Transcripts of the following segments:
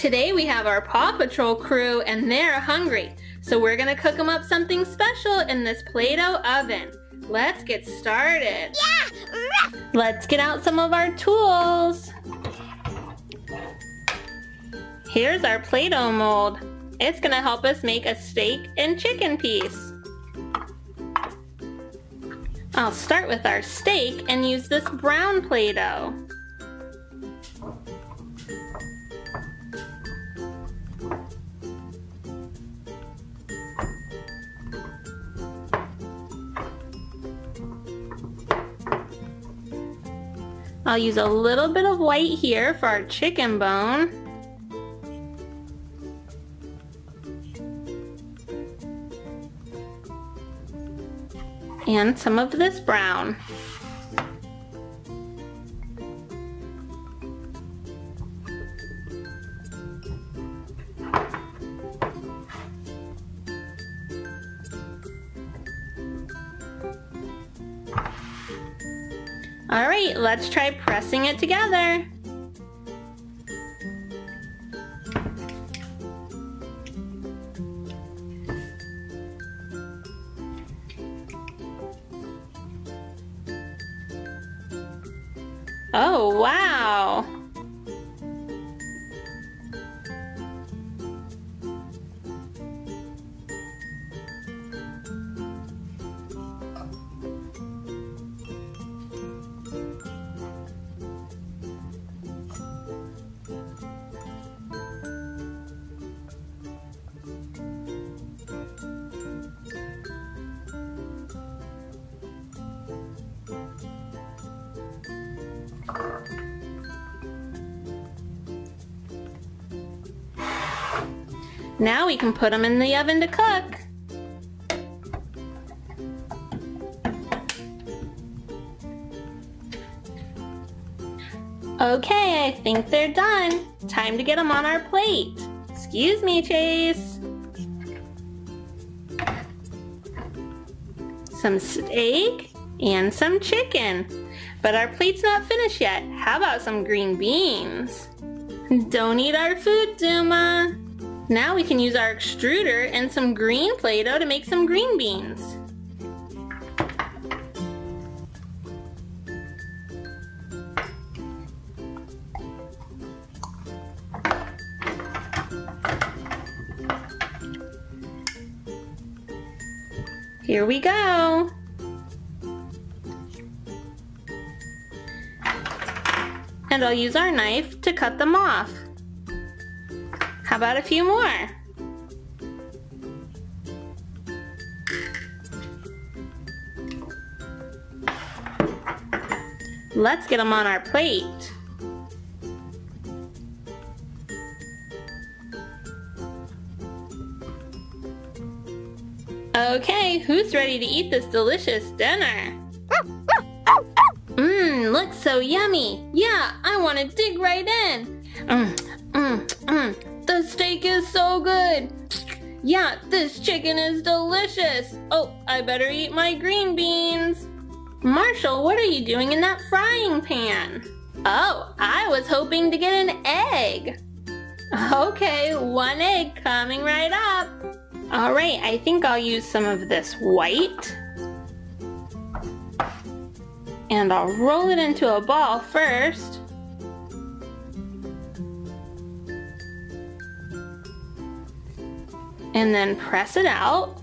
Today we have our Paw Patrol crew and they're hungry. So we're gonna cook them up something special in this Play-Doh oven. Let's get started. Yeah! Let's get out some of our tools. Here's our Play-Doh mold. It's gonna help us make a steak and chicken piece. I'll start with our steak and use this brown Play-Doh. I'll use a little bit of white here for our chicken bone. And some of this brown. All right, let's try pressing it together. Now we can put them in the oven to cook. Okay, I think they're done. Time to get them on our plate. Excuse me, Chase. Some steak and some chicken. But our plate's not finished yet. How about some green beans? Don't eat our food, Zuma. Now we can use our extruder and some green Play-Doh to make some green beans. Here we go. And I'll use our knife to cut them off. How about a few more? Let's get them on our plate. Okay, who's ready to eat this delicious dinner? Mmm, looks so yummy. Yeah, want to dig right in. Mmm, mmm, mmm. The steak is so good. Yeah, this chicken is delicious. Oh, I better eat my green beans. Marshall, what are you doing in that frying pan? Oh, I was hoping to get an egg. Okay, one egg coming right up. All right, I think I'll use some of this white. And I'll roll it into a ball first. And then press it out.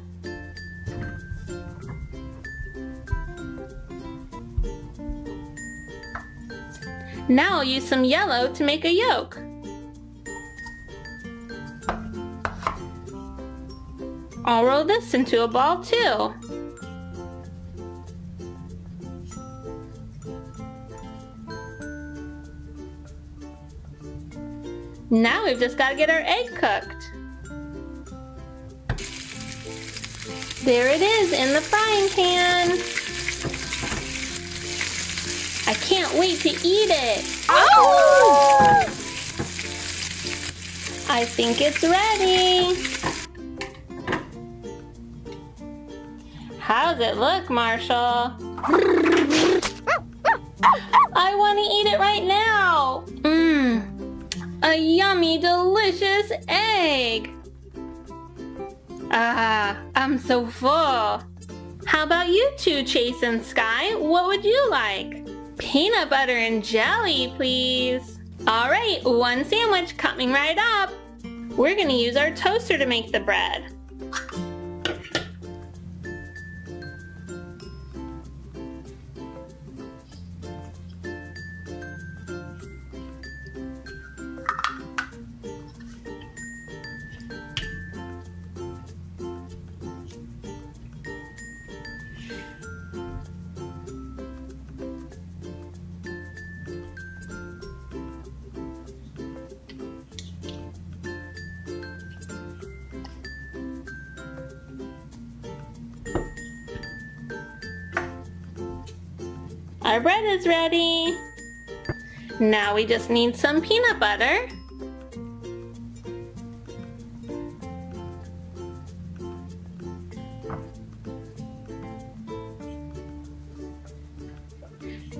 Now I'll use some yellow to make a yolk. I'll roll this into a ball too. Now we've just got to get our egg cooked. There it is in the frying pan. I can't wait to eat it. Oh! I think it's ready. How's it look, Marshall? I want to eat it right now. Mmm. a yummy, delicious egg. Ah, I'm so full. How about you two, Chase and Sky? What would you like? Peanut butter and jelly, please. All right, one sandwich coming right up. We're gonna use our toaster to make the bread. Our bread is ready. Now we just need some peanut butter.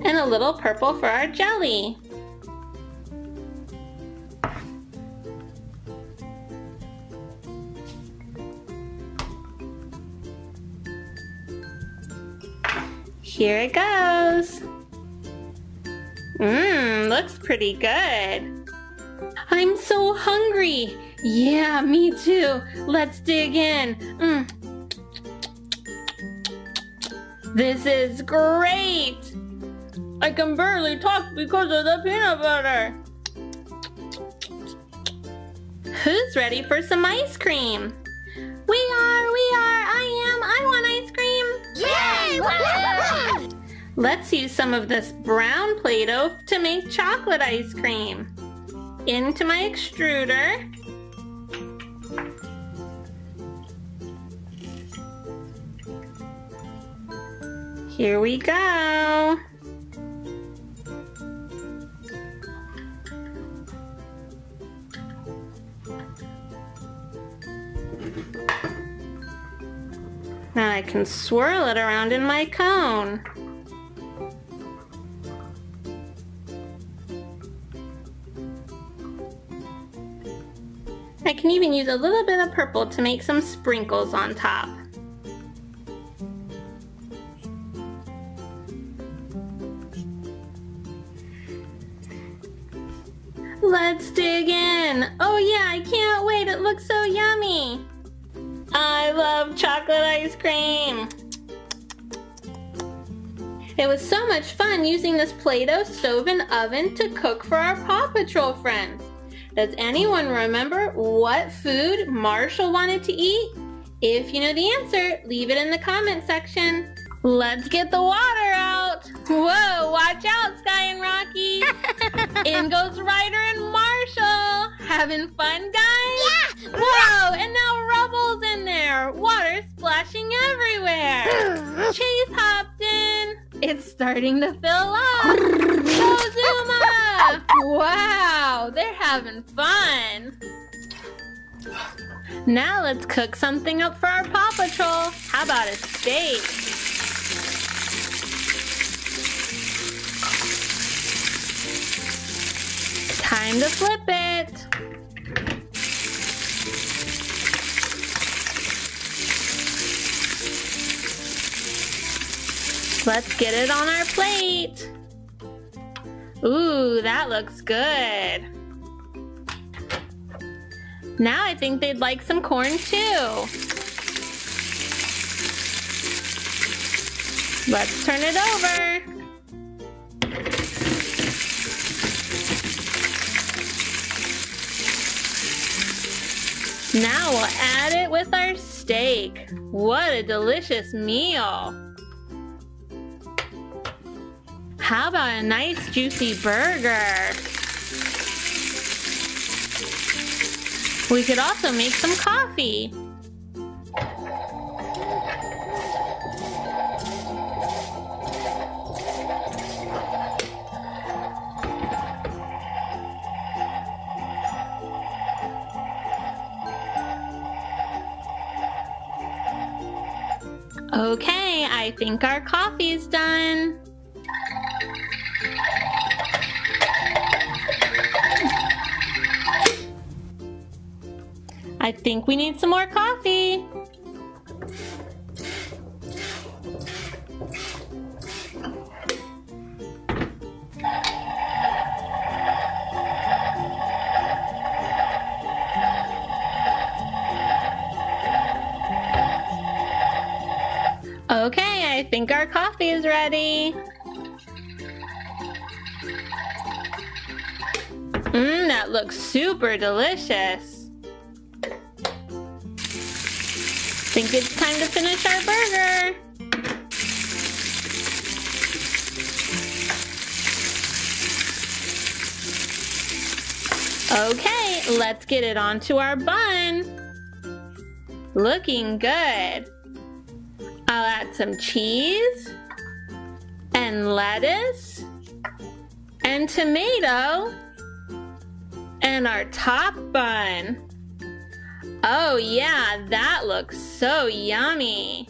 And a little purple for our jelly. Here it goes. Mmm, looks pretty good. I'm so hungry. Yeah, me too. Let's dig in. Mm. This is great. I can barely talk because of the peanut butter. Who's ready for some ice cream? We are, we are, I am, I want ice cream. Yay! Let's use some of this brown Play-Doh to make chocolate ice cream. Into my extruder. Here we go. Now I can swirl it around in my cone. I can even use a little bit of purple to make some sprinkles on top. Let's dig in. Oh yeah, I can't wait. It looks so yummy. I love chocolate ice cream. It was so much fun using this Play-Doh stove and oven to cook for our Paw Patrol friends. Does anyone remember what food Marshall wanted to eat? If you know the answer, leave it in the comment section. Let's get the water out. Whoa, watch out, Sky and Rocky. in goes Ryder and Marshall. Having fun, guys? Yeah! Whoa, and now Rubble's in there. Water splashing everywhere. Chase hopped in. It's starting to fill up. Go Zuma! Wow, they're having fun. Now let's cook something up for our Paw Patrol. How about a steak? Time to flip it. Let's get it on our plate. Ooh, that looks good. Now I think they'd like some corn too. Let's turn it over. Now we'll add it with our steak. What a delicious meal. How about a nice juicy burger? We could also make some coffee. Okay, I think our coffee's done. I think we need some more coffee. Okay, I think our coffee is ready. Mmm, that looks super delicious. I think it's time to finish our burger. Okay, let's get it onto our bun. Looking good. I'll add some cheese and lettuce and tomato and our top bun. Oh yeah, that looks so yummy.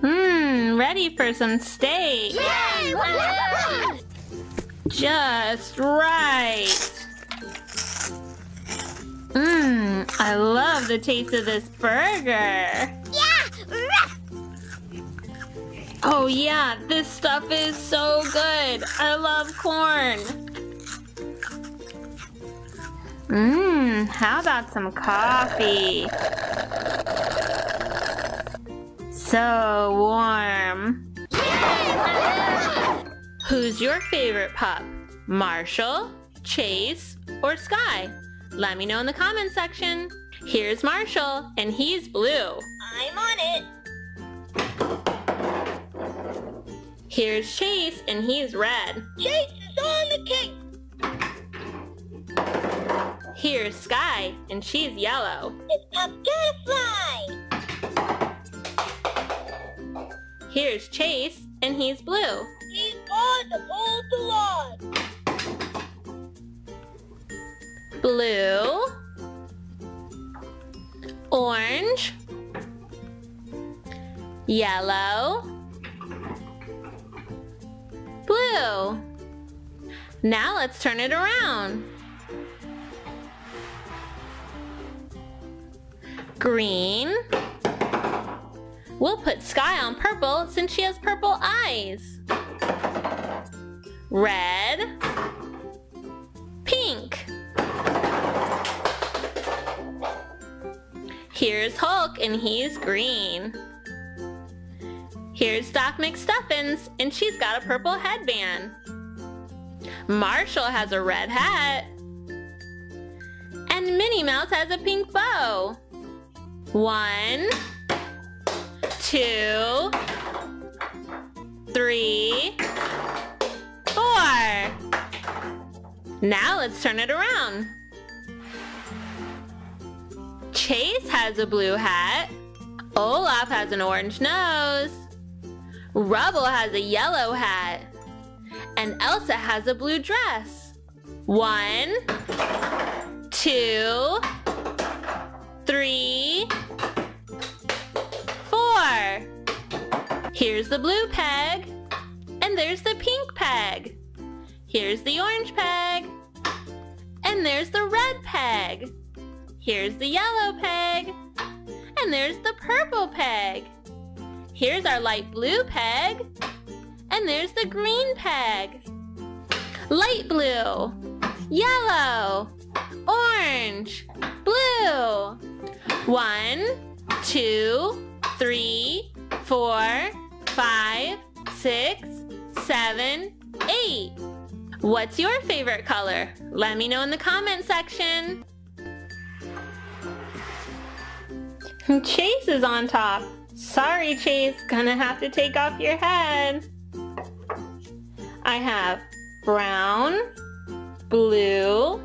Mmm, ready for some steak. Yay! Just right. Mmm, I love the taste of this burger. Yeah! Oh yeah, this stuff is so good. I love corn. Mmm, how about some coffee? So warm. Who's your favorite pup? Marshall, Chase, or Sky? Let me know in the comment section. Here's Marshall, and he's blue. I'm on it. Here's Chase, and he's red. Chase is on the cake. Here's Sky, and she's yellow. It's a butterfly! Here's Chase, and he's blue. He's on the lawn. Blue. Orange. Yellow. Blue. Now let's turn it around. Green. We'll put Sky on purple since she has purple eyes. Red. Pink. Here's Hulk and he's green. Here's Doc McStuffins and she's got a purple headband. Marshall has a red hat. And Minnie Mouse has a pink bow. One, two, three, four. Now let's turn it around. Chase has a blue hat. Olaf has an orange nose. Rubble has a yellow hat. And Elsa has a blue dress. One, two, three, four. Here's the blue peg. And there's the pink peg. Here's the orange peg. And there's the red peg. Here's the yellow peg. And there's the purple peg. Here's our light blue peg. And there's the green peg. Light blue, yellow, orange, blue. One, two, three, four, five, six, seven, eight. What's your favorite color? Let me know in the comment section. Chase is on top. Sorry, Chase. Gonna have to take off your head. I have brown, blue,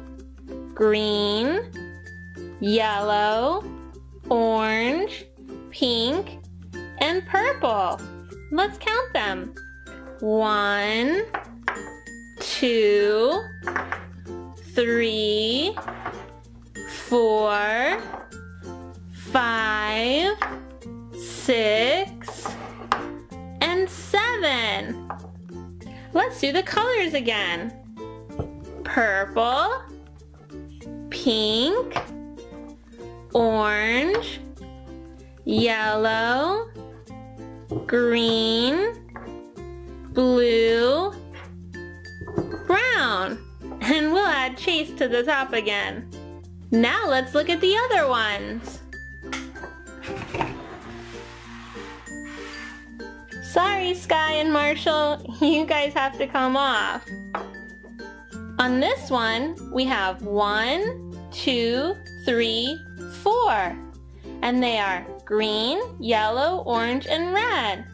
green, yellow, orange, pink, and purple. Let's count them. One, two, three, four, five, six, and seven. Let's do the colors again. purple, pink, orange, yellow, green, blue, brown. And we'll add Chase to the top again. Now let's look at the other ones. Sorry, Sky and Marshall, you guys have to come off. On this one, we have one, two, three, four. And they are green, yellow, orange, and red.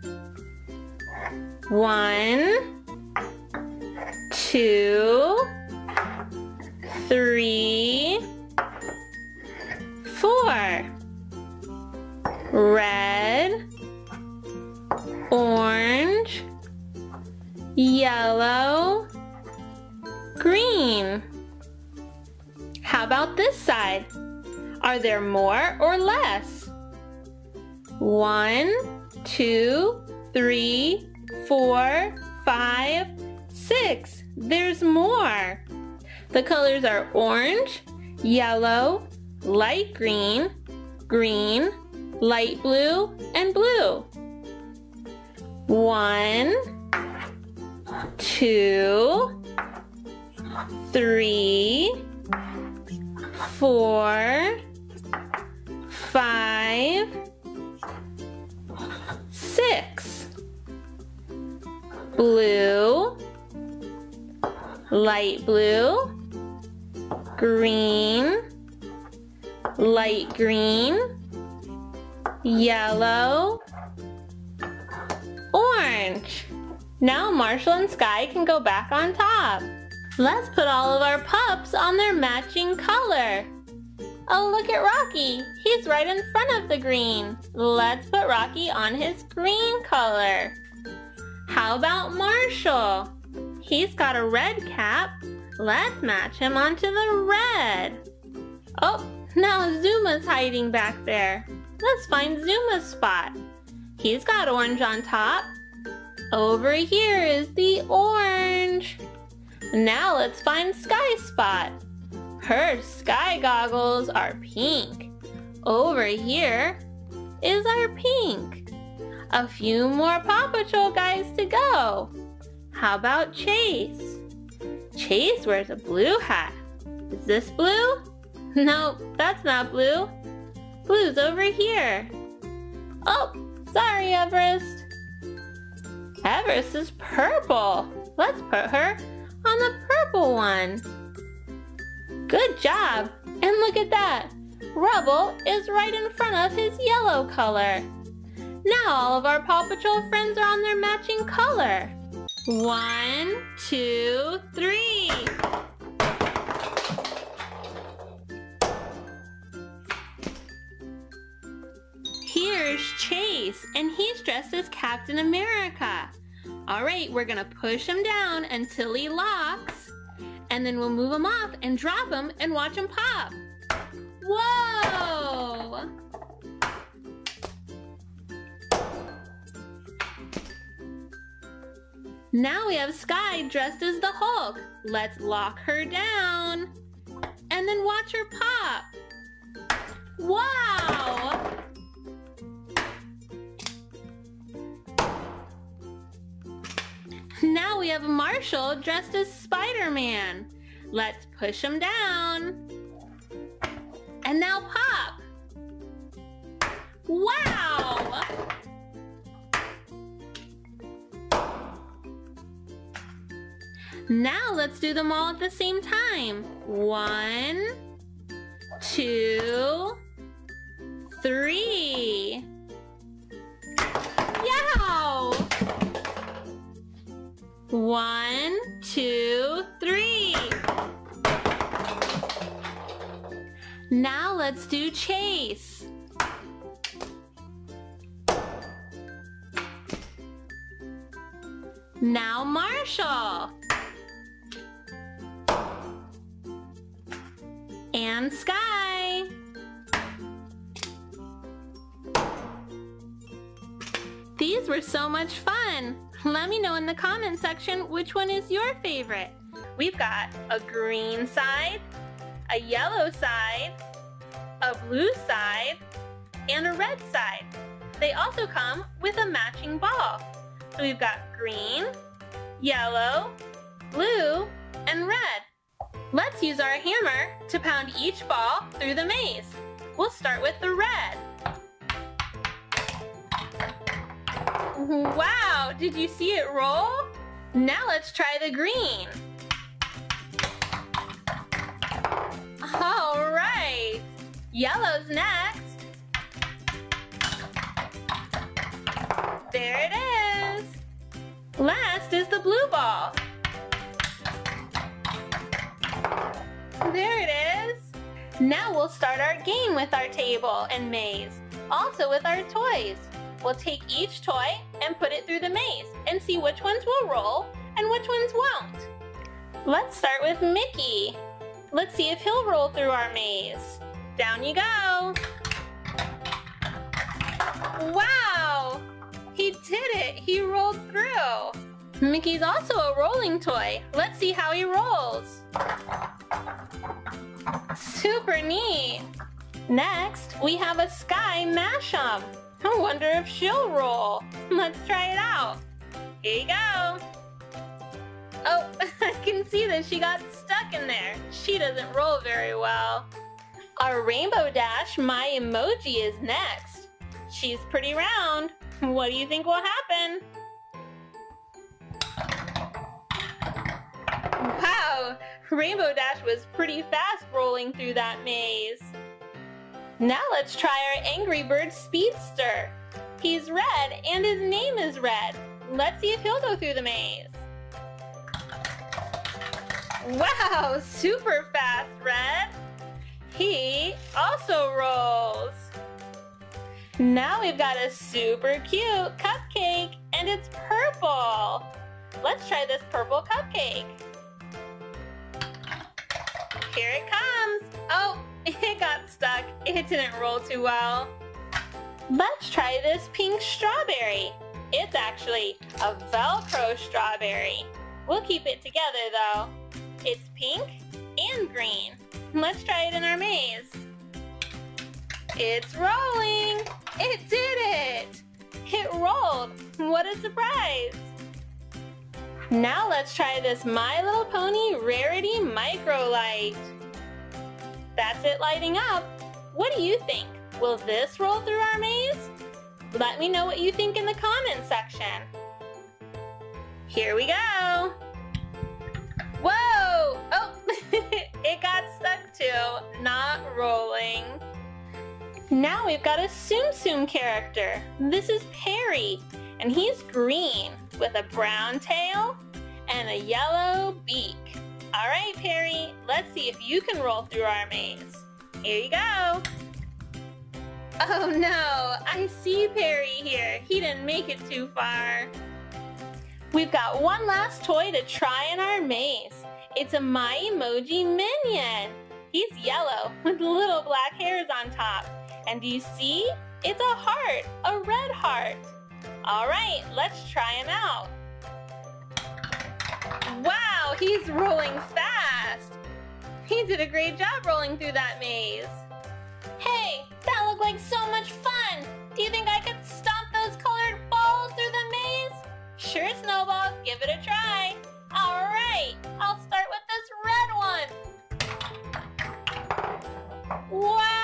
One, two, three, four. Red, orange, yellow, green. How about this side? Are there more or less? One, two, three, four, five, six. There's more. The colors are orange, yellow, light green, green, light blue, and blue. One, two, three, four, five, six. Blue, light blue, green, light green, yellow, orange. Now Marshall and Sky can go back on top. Let's put all of our pups on their matching color. Oh, look at Rocky. He's right in front of the green. Let's put Rocky on his green color. How about Marshall? He's got a red cap. Let's match him onto the red. Oh, now Zuma's hiding back there. Let's find Zuma's spot. He's got orange on top. Over here is the orange. Now let's find Sky Spot. Her sky goggles are pink. Over here is our pink. A few more Paw Patrol guys to go. How about Chase? Chase wears a blue hat. Is this blue? No, that's not blue. Blue's over here. Oh, sorry Everest. Everest is purple. Let's put her on the purple one. Good job. And look at that. Rubble is right in front of his yellow color. Now all of our Paw Patrol friends are on their matching color. One, two, three. Here's Chase, and he's dressed as Captain America. All right, we're gonna push him down until he locks, and then we'll move them off and drop them and watch them pop. Whoa! Now we have Sky dressed as the Hulk. Let's lock her down and then watch her pop. Wow! Now we have Marshall dressed as Spider-Man. Let's push him down. And now pop. Wow! Now let's do them all at the same time. One, two, three. Yow! One, two, three. Now let's do chase. Now Marshall. And Sky. These were so much fun. Let me know in the comment section which one is your favorite. We've got a green side, a yellow side, a blue side, and a red side. They also come with a matching ball. So we've got green, yellow, blue, and red. Let's use our hammer to pound each ball through the maze. We'll start with the red. Wow, did you see it roll? Now let's try the green. All right, yellow's next. There it is. Last is the blue ball. There it is. Now we'll start our game with our table and maze, also with our toys. We'll take each toy and put it through the maze and see which ones will roll and which ones won't. Let's start with Mickey. Let's see if he'll roll through our maze. Down you go. Wow! He did it! He rolled through! Mickey's also a rolling toy. Let's see how he rolls. Super neat! Next, we have a Sky Mash'em. I wonder if she'll roll. Let's try it out. Here you go. Oh, I can see that she got stuck in there. She doesn't roll very well. Our Rainbow Dash My Emoji is next. She's pretty round. What do you think will happen? Wow, Rainbow Dash was pretty fast rolling through that maze. Now let's try our Angry Bird Speedster. He's red and his name is red. Let's see if he'll go through the maze. Wow, super fast, Red. He also rolls. Now we've got a super cute cupcake and it's purple. Let's try this purple cupcake. Here it comes. Oh, it got stuck. It didn't roll too well. Let's try this pink strawberry. It's actually a Velcro strawberry. We'll keep it together though. It's pink and green. Let's try it in our maze. It's rolling. It did it. It rolled. What a surprise. Now let's try this My Little Pony Rarity Micro Light. That's it lighting up. What do you think? Will this roll through our maze? Let me know what you think in the comment section. Here we go. Whoa! Oh, it got stuck too, not rolling. Now we've got a Tsum Tsum character. This is Perry, and he's green with a brown tail and a yellow beak. All right, Perry, let's see if you can roll through our maze. Here you go. Oh no, I see Perry here. He didn't make it too far. We've got one last toy to try in our maze. It's a My Emoji Minion. He's yellow with little black hairs on top. And do you see? It's a heart, a red heart. All right, let's try him out. Wow, he's rolling fast. He did a great job rolling through that maze. Hey, that looked like so much fun. Do you think I could stomp those colored balls through the maze? Sure, Snowball, give it a try. All right, I'll start with this red one. Wow,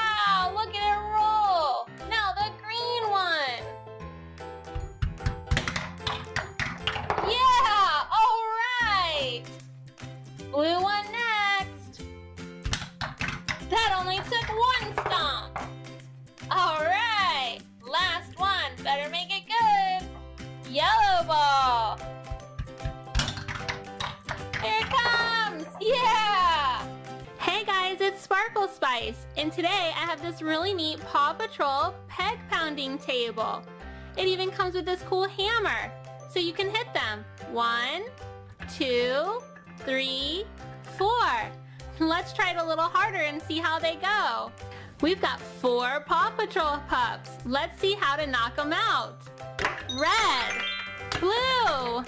And today I have this really neat Paw Patrol peg pounding table. It even comes with this cool hammer, so you can hit them. One, two, three, four. Let's try it a little harder and see how they go. We've got four Paw Patrol pups. Let's see how to knock them out. Red, blue,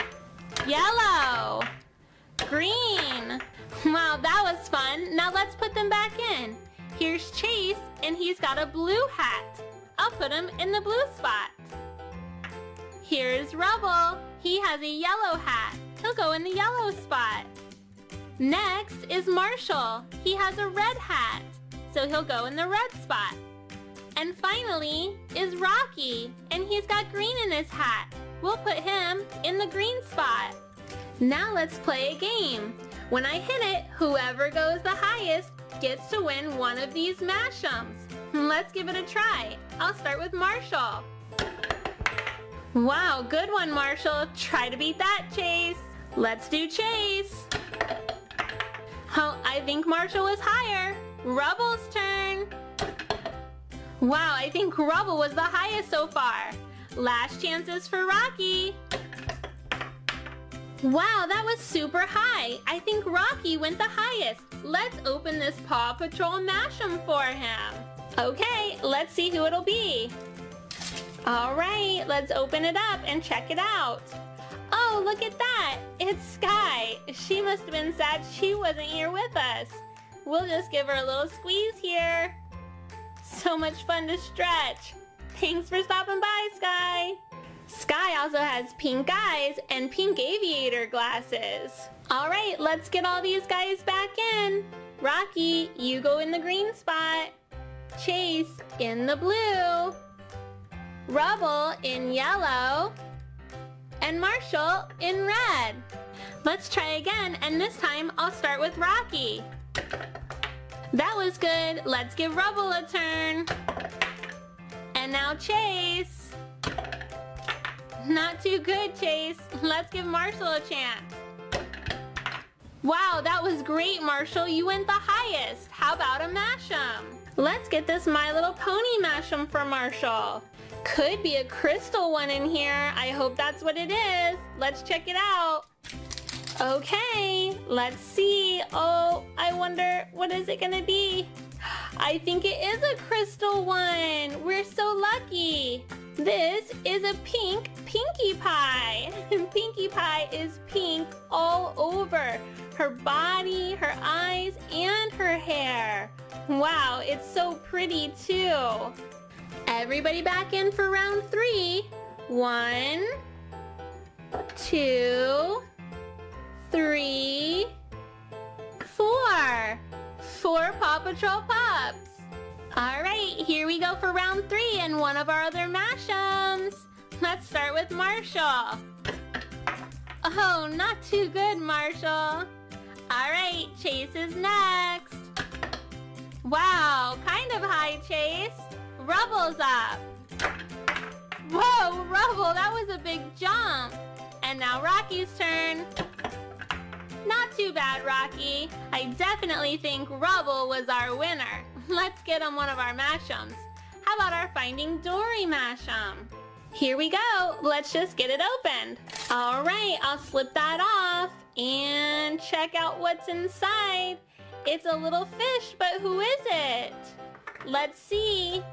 yellow, green, Wow, that was fun. Now let's put them back in. Here's Chase, and he's got a blue hat. I'll put him in the blue spot. Here's Rubble. He has a yellow hat. He'll go in the yellow spot. Next is Marshall. He has a red hat, so he'll go in the red spot. And finally is Rocky, and he's got green in his hat. We'll put him in the green spot. Now let's play a game. When I hit it, whoever goes the highest gets to win one of these Mash'ems. Let's give it a try. I'll start with Marshall. Wow, good one, Marshall. Try to beat that, Chase. Let's do Chase. Oh, I think Marshall was higher. Rubble's turn. Wow, I think Rubble was the highest so far. Last chances for Rocky. Wow, that was super high. I think Rocky went the highest. Let's open this Paw Patrol Mash'em for him. Okay, let's see who it'll be. All right, let's open it up and check it out. Oh, look at that. It's Sky. She must have been sad she wasn't here with us. We'll just give her a little squeeze here. So much fun to stretch. Thanks for stopping by, Sky. Sky also has pink eyes and pink aviator glasses. All right, let's get all these guys back in. Rocky, you go in the green spot. Chase in the blue. Rubble in yellow. And Marshall in red. Let's try again, and this time I'll start with Rocky. That was good. Let's give Rubble a turn. And now Chase. Not too good, Chase. Let's give Marshall a chance. Wow, that was great, Marshall. You went the highest. How about a Mash'em? Let's get this My Little Pony Mash'em for Marshall. Could be a crystal one in here. I hope that's what it is. Let's check it out. Okay, let's see. Oh, I wonder, what is it gonna be? I think it is a crystal one. We're so lucky. This is a pink Pinkie Pie. Pinkie Pie is pink all over. Her body, her eyes, and her hair. Wow, it's so pretty too. Everybody back in for round three. One, two, three, four. Four Paw Patrol pups. All right, here we go for round three and one of our other Mash'ems. Let's start with Marshall. Oh, not too good, Marshall. All right, Chase is next. Wow, kind of high, Chase. Rubble's up. Whoa, Rubble, that was a big jump. And now Rocky's turn. Not too bad, Rocky. I definitely think Rubble was our winner. Let's get on one of our Mash'ems. How about our Finding Dory Mash'em? Here we go. Let's just get it opened. All right, I'll slip that off and check out what's inside. It's a little fish, but who is it? Let's see.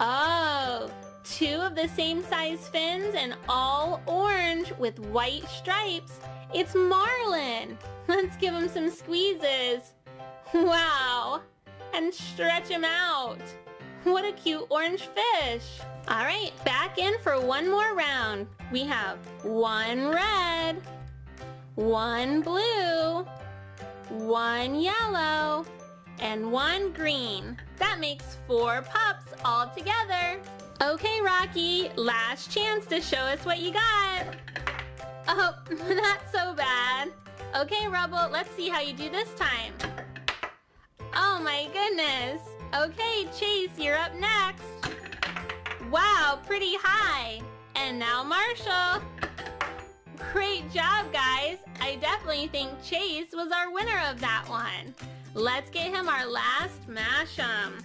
Oh, two of the same size fins and all orange with white stripes. It's Marlin. Let's give him some squeezes. Wow. And stretch him out. What a cute orange fish. All right, back in for one more round. We have one red, one blue, one yellow, and one green. That makes four pups all together. Okay, Rocky, last chance to show us what you got. Oh, not so bad. Okay, Rubble, let's see how you do this time. Oh my goodness. Okay, Chase, you're up next. Wow, pretty high. And now Marshall. Great job, guys. I definitely think Chase was our winner of that one. Let's get him our last Mash'em.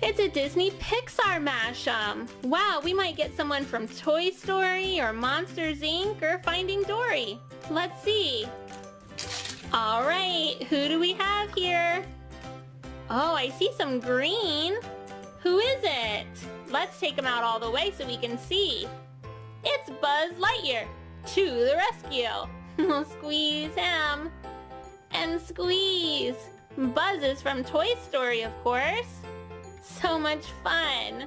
It's a Disney Pixar Mash'em. Wow, we might get someone from Toy Story or Monsters Inc. or Finding Dory. Let's see. All right, who do we have here? Oh, I see some green. Who is it? Let's take him out all the way so we can see. It's Buzz Lightyear. To the rescue. We'll squeeze him. and squeeze. Buzz is from Toy Story, of course. So much fun.